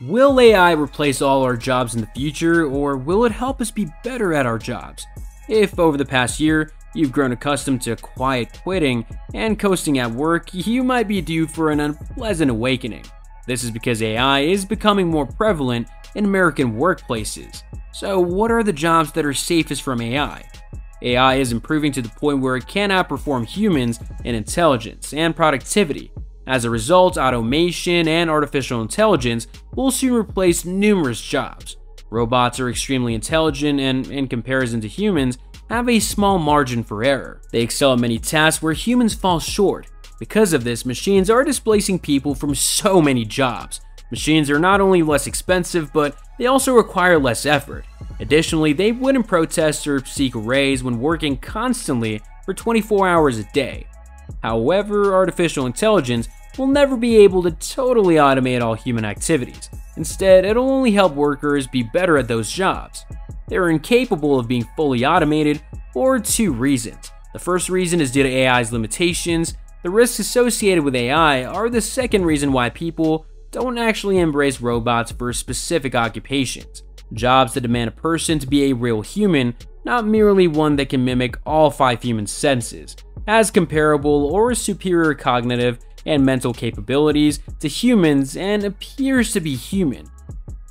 Will AI replace all our jobs in the future, or will it help us be better at our jobs? If over the past year you've grown accustomed to quiet quitting and coasting at work, you might be due for an unpleasant awakening. This is because AI is becoming more prevalent in American workplaces. So, what are the jobs that are safest from AI? AI is improving to the point where it can outperform humans in intelligence and productivity. As a result, automation and artificial intelligence will soon replace numerous jobs. Robots are extremely intelligent and, in comparison to humans, have a small margin for error. They excel at many tasks where humans fall short, because of this, machines are displacing people from so many jobs. Machines are not only less expensive, but they also require less effort. Additionally, they wouldn't protest or seek a raise when working constantly for 24 hours a day. However, artificial intelligence will never be able to totally automate all human activities. Instead, it'll only help workers be better at those jobs. They're incapable of being fully automated for two reasons. The first reason is due to AI's limitations, the risks associated with AI are the second reason why people don't actually embrace robots for specific occupations. Jobs that demand a person to be a real human, not merely one that can mimic all five human senses, has comparable or superior cognitive and mental capabilities to humans and appears to be human.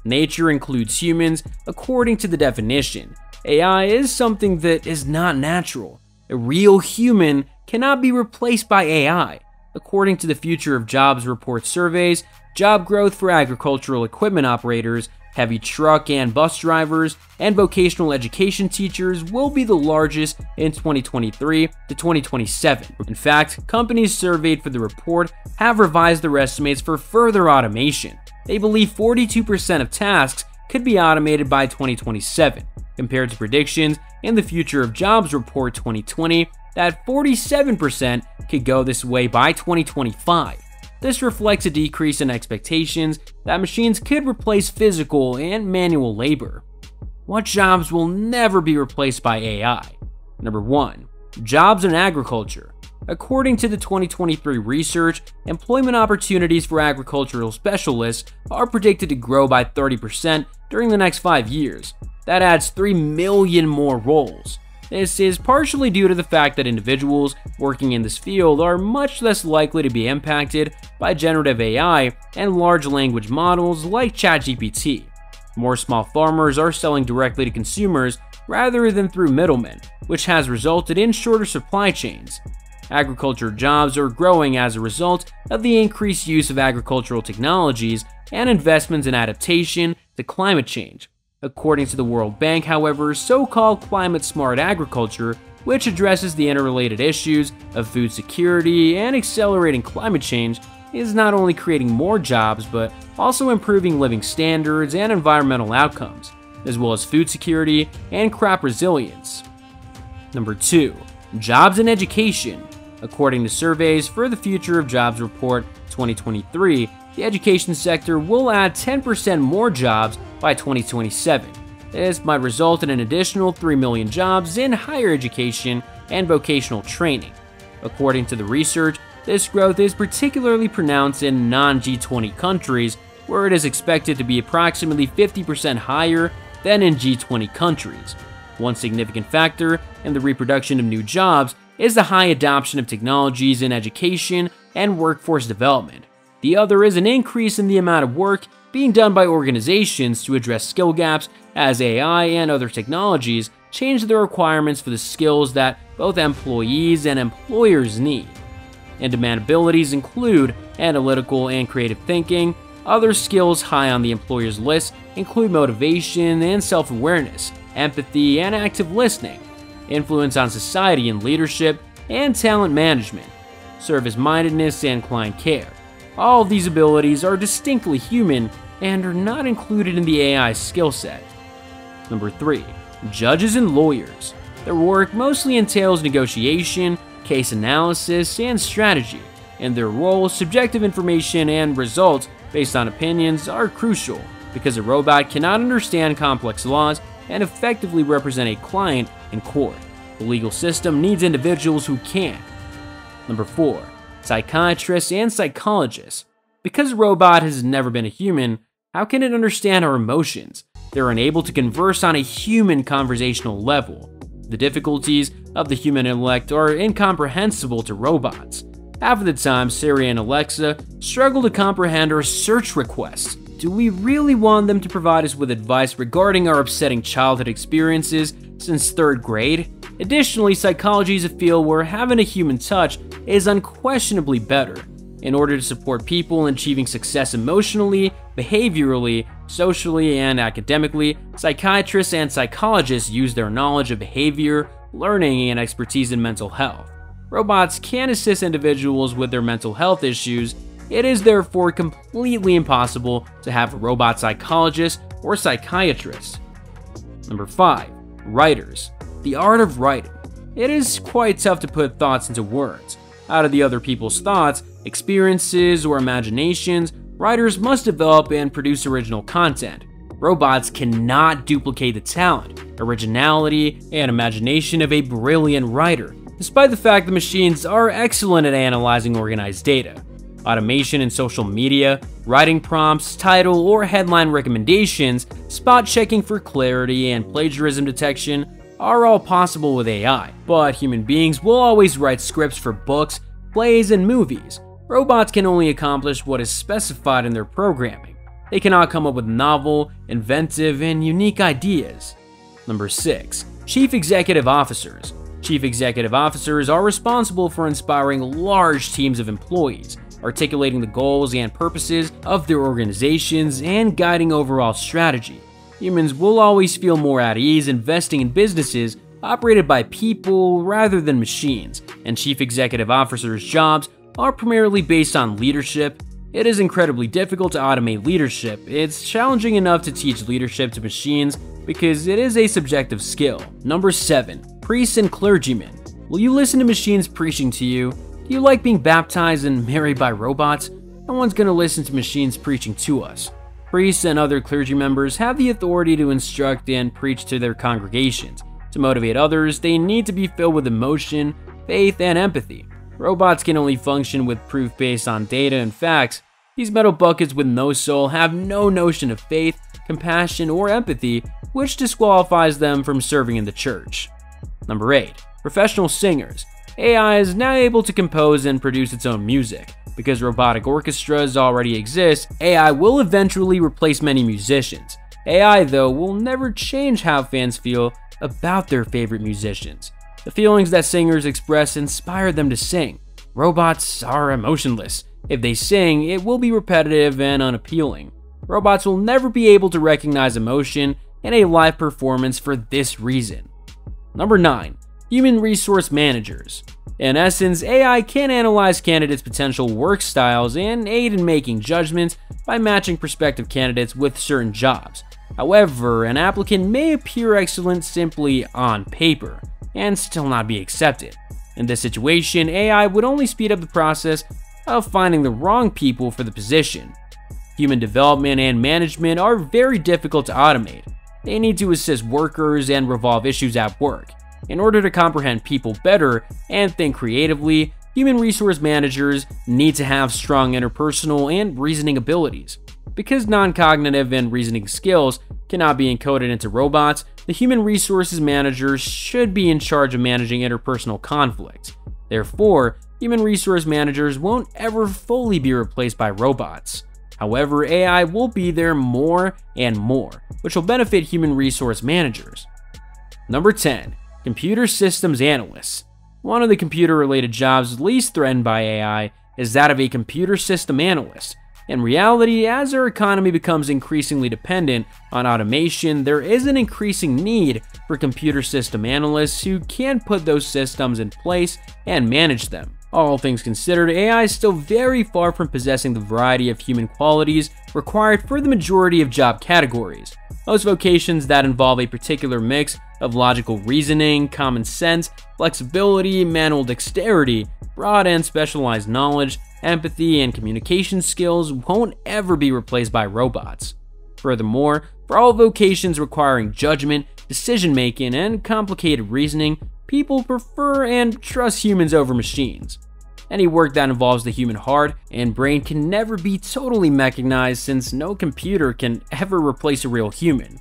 Nature includes humans according to the definition. AI is something that is not natural. A real human cannot be replaced by AI. According to the Future of Jobs report surveys, job growth for agricultural equipment operators, heavy truck and bus drivers, and vocational education teachers will be the largest in 2023 to 2027. In fact, companies surveyed for the report have revised their estimates for further automation. They believe 42% of tasks could be automated by 2027, compared to predictions in the Future of Jobs Report 2020 that 47% could go this way by 2025. This reflects a decrease in expectations that machines could replace physical and manual labor. What jobs will never be replaced by AI? Number 1. Jobs in agriculture. According to the 2023 research, employment opportunities for agricultural specialists are predicted to grow by 30% during the next 5 years. That adds 3 million more roles. This is partially due to the fact that individuals working in this field are much less likely to be impacted by generative AI and large language models like ChatGPT. More small farmers are selling directly to consumers rather than through middlemen, which has resulted in shorter supply chains. Agriculture jobs are growing as a result of the increased use of agricultural technologies and investments in adaptation to climate change. According to the World Bank, however, so-called climate-smart agriculture, which addresses the interrelated issues of food security and accelerating climate change, is not only creating more jobs, but also improving living standards and environmental outcomes, as well as food security and crop resilience. Number 2. Jobs and Education According to surveys for the Future of Jobs Report 2023, the education sector will add 10% more jobs by 2027. This might result in an additional 3 million jobs in higher education and vocational training. According to the research, this growth is particularly pronounced in non G20 countries, where it is expected to be approximately 50% higher than in G20 countries. One significant factor in the reproduction of new jobs is the high adoption of technologies in education and workforce development. The other is an increase in the amount of work being done by organizations to address skill gaps as AI and other technologies change the requirements for the skills that both employees and employers need. In-demand abilities include analytical and creative thinking. Other skills high on the employer's list include motivation and self-awareness, empathy and active listening, influence on society and leadership, and talent management, service-mindedness and client care. All of these abilities are distinctly human and are not included in the AI skill set. Number 3. Judges and lawyers. Their work mostly entails negotiation, case analysis, and strategy. and their role, subjective information and results based on opinions are crucial because a robot cannot understand complex laws and effectively represent a client in court. The legal system needs individuals who can. Number 4 psychiatrists, and psychologists. Because a robot has never been a human, How can it understand our emotions? They're unable to converse on a human conversational level. The difficulties of the human intellect are incomprehensible to robots. Half of the time, Siri and Alexa struggle to comprehend our search requests. Do we really want them to provide us with advice regarding our upsetting childhood experiences since third grade? Additionally, psychology is a field where having a human touch is unquestionably better. In order to support people in achieving success emotionally, behaviorally, socially, and academically, psychiatrists and psychologists use their knowledge of behavior, learning, and expertise in mental health. Robots can assist individuals with their mental health issues. It is therefore completely impossible to have a robot psychologist or psychiatrist. Number 5. Writers. The art of writing. It is quite tough to put thoughts into words. Out of the other people's thoughts, experiences, or imaginations, writers must develop and produce original content. Robots cannot duplicate the talent, originality, and imagination of a brilliant writer, despite the fact that machines are excellent at analyzing organized data. Automation in social media, writing prompts, title, or headline recommendations, spot checking for clarity, and plagiarism detection are all possible with AI, but human beings will always write scripts for books, plays, and movies. Robots can only accomplish what is specified in their programming. They cannot come up with novel, inventive, and unique ideas. Number 6. Chief Executive Officers. Chief Executive Officers are responsible for inspiring large teams of employees, articulating the goals and purposes of their organizations, and guiding overall strategy. Humans will always feel more at ease investing in businesses operated by people rather than machines, and chief executive officers' jobs are primarily based on leadership. It is incredibly difficult to automate leadership. It's challenging enough to teach leadership to machines because it is a subjective skill. Number 7. Priests and clergymen. Will you listen to machines preaching to you? Do you like being baptized and married by robots? No one's gonna listen to machines preaching to us. Priests and other clergy members have the authority to instruct and preach to their congregations. To motivate others, they need to be filled with emotion, faith, and empathy. Robots can only function with proof based on data and facts. These metal buckets with no soul have no notion of faith, compassion, or empathy, which disqualifies them from serving in the church. Number 8. Professional singers. AI is now able to compose and produce its own music. Because robotic orchestras already exist, AI will eventually replace many musicians. AI, though, will never change how fans feel about their favorite musicians. The feelings that singers express inspire them to sing. Robots are emotionless. If they sing, it will be repetitive and unappealing. Robots will never be able to recognize emotion in a live performance for this reason. Number 9. Human Resource Managers. In essence, AI can analyze candidates' potential work styles and aid in making judgments by matching prospective candidates with certain jobs. However, an applicant may appear excellent simply on paper and still not be accepted. In this situation, AI would only speed up the process of finding the wrong people for the position. Human development and management are very difficult to automate. They need to assist workers and resolve issues at work. In order to comprehend people better and think creatively, human resource managers need to have strong interpersonal and reasoning abilities. Because non cognitive and reasoning skills cannot be encoded into robots, the human resources managers should be in charge of managing interpersonal conflicts. Therefore, human resource managers won't ever fully be replaced by robots. However, AI will be there more and more, which will benefit human resource managers. Number 10. Computer Systems Analysts. One of the computer related jobs least threatened by AI is that of a computer system analyst. In reality, as our economy becomes increasingly dependent on automation, there is an increasing need for computer system analysts who can put those systems in place and manage them. All things considered, AI is still very far from possessing the variety of human qualities required for the majority of job categories. Most vocations that involve a particular mix of logical reasoning, common sense, flexibility, manual dexterity, broad and specialized knowledge, empathy, and communication skills won't ever be replaced by robots. Furthermore, for all vocations requiring judgment, decision making, and complicated reasoning, people prefer and trust humans over machines. Any work that involves the human heart and brain can never be totally mechanized since no computer can ever replace a real human.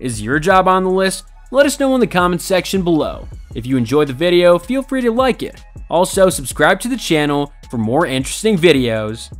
Is your job on the list? Let us know in the comments section below. If you enjoyed the video, feel free to like it. Also, subscribe to the channel for more interesting videos.